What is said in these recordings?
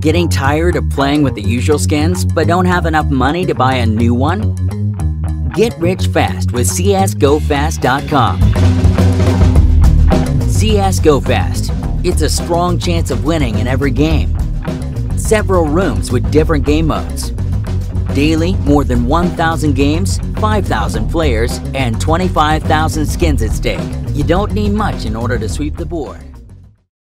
Getting tired of playing with the usual skins but don't have enough money to buy a new one? Get rich fast with csgofast.com. CSGO Fast. It's a strong chance of winning in every game. Several rooms with different game modes. Daily, more than 1,000 games, 5,000 players, and 25,000 skins at stake. You don't need much in order to sweep the board.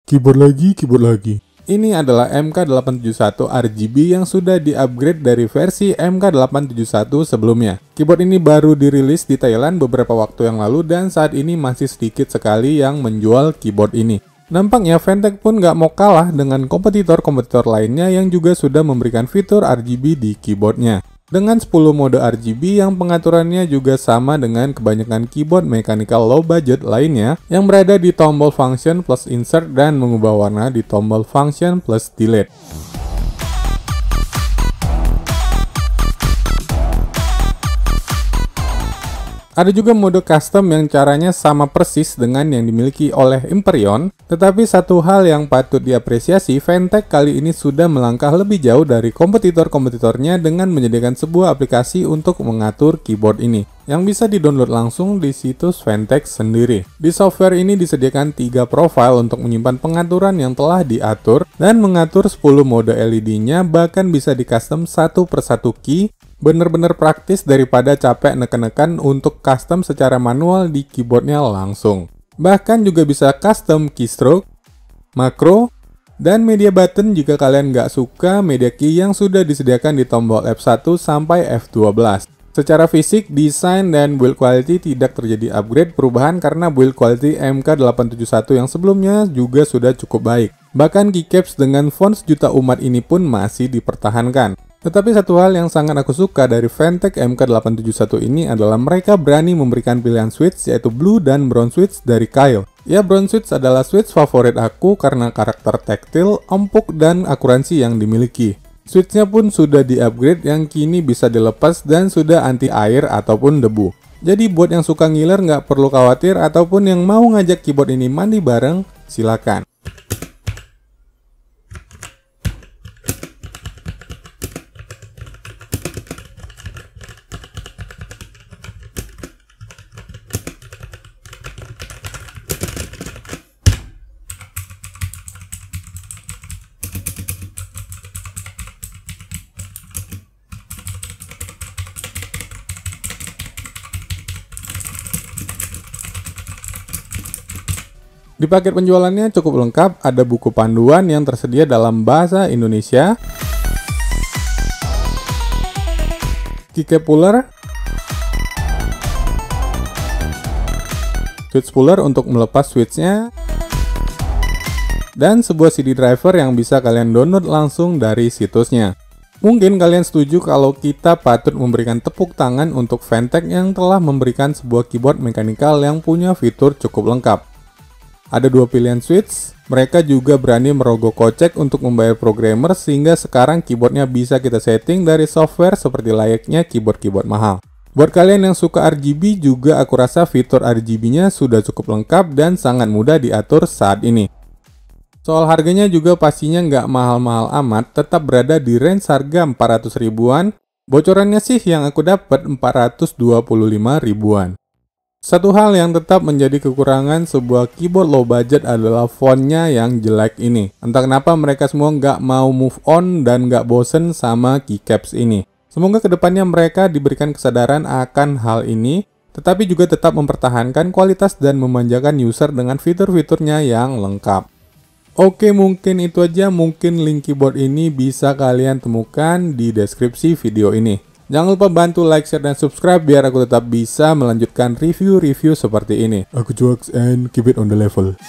Keyboard lagi, keyboard lagi. Ini adalah MK871 RGB yang sudah di-upgrade dari versi MK871 sebelumnya. Keyboard ini baru dirilis di Thailand beberapa waktu yang lalu dan saat ini masih sedikit sekali yang menjual keyboard ini. Nampaknya Ventec pun nggak mau kalah dengan kompetitor-kompetitor lainnya yang juga sudah memberikan fitur RGB di keyboardnya. Dengan 10 mode RGB yang pengaturannya juga sama dengan kebanyakan keyboard mechanical low budget lainnya yang berada di tombol function plus insert dan mengubah warna di tombol function plus delete. Ada juga mode custom yang caranya sama persis dengan yang dimiliki oleh Imperion, tetapi satu hal yang patut diapresiasi, Ventec kali ini sudah melangkah lebih jauh dari kompetitor-kompetitornya dengan menyediakan sebuah aplikasi untuk mengatur keyboard ini yang bisa di-download langsung di situs Ventec sendiri. Di software ini disediakan tiga profile untuk menyimpan pengaturan yang telah diatur dan mengatur 10 mode LED-nya bahkan bisa di custom satu persatu key bener-bener praktis daripada capek neken-neken untuk custom secara manual di keyboardnya langsung. Bahkan juga bisa custom keystroke, makro, dan media button jika kalian nggak suka media key yang sudah disediakan di tombol F1 sampai F12. Secara fisik, desain, dan build quality tidak terjadi upgrade perubahan karena build quality MK871 yang sebelumnya juga sudah cukup baik. Bahkan keycaps dengan font sejuta umat ini pun masih dipertahankan. Tetapi satu hal yang sangat aku suka dari Ventec MK871 ini adalah mereka berani memberikan pilihan switch yaitu blue dan brown switch dari Kyle. Ya, brown switch adalah switch favorit aku karena karakter taktil, empuk, dan akuransi yang dimiliki. Switchnya pun sudah di-upgrade yang kini bisa dilepas dan sudah anti air ataupun debu. Jadi buat yang suka ngiler nggak perlu khawatir ataupun yang mau ngajak keyboard ini mandi bareng, silakan. Di paket penjualannya cukup lengkap, ada buku panduan yang tersedia dalam bahasa Indonesia, keycap puller, switch puller untuk melepas switchnya, dan sebuah CD driver yang bisa kalian download langsung dari situsnya. Mungkin kalian setuju kalau kita patut memberikan tepuk tangan untuk Ventec yang telah memberikan sebuah keyboard mekanikal yang punya fitur cukup lengkap. Ada dua pilihan switch, mereka juga berani merogoh kocek untuk membayar programmer sehingga sekarang keyboardnya bisa kita setting dari software seperti layaknya keyboard-keyboard mahal. Buat kalian yang suka RGB juga aku rasa fitur RGB-nya sudah cukup lengkap dan sangat mudah diatur saat ini. Soal harganya juga pastinya nggak mahal-mahal amat, tetap berada di range harga 400 ribuan. Bocorannya sih yang aku dapat 425 ribuan. Satu hal yang tetap menjadi kekurangan sebuah keyboard low budget adalah fontnya yang jelek ini. Entah kenapa mereka semua nggak mau move on dan nggak bosen sama keycaps ini. Semoga ke depannya mereka diberikan kesadaran akan hal ini, tetapi juga tetap mempertahankan kualitas dan memanjakan user dengan fitur-fiturnya yang lengkap. Oke mungkin itu aja, mungkin link keyboard ini bisa kalian temukan di deskripsi video ini. Jangan lupa bantu like, share, dan subscribe biar aku tetap bisa melanjutkan review-review seperti ini. Aku Juax and keep it on the level.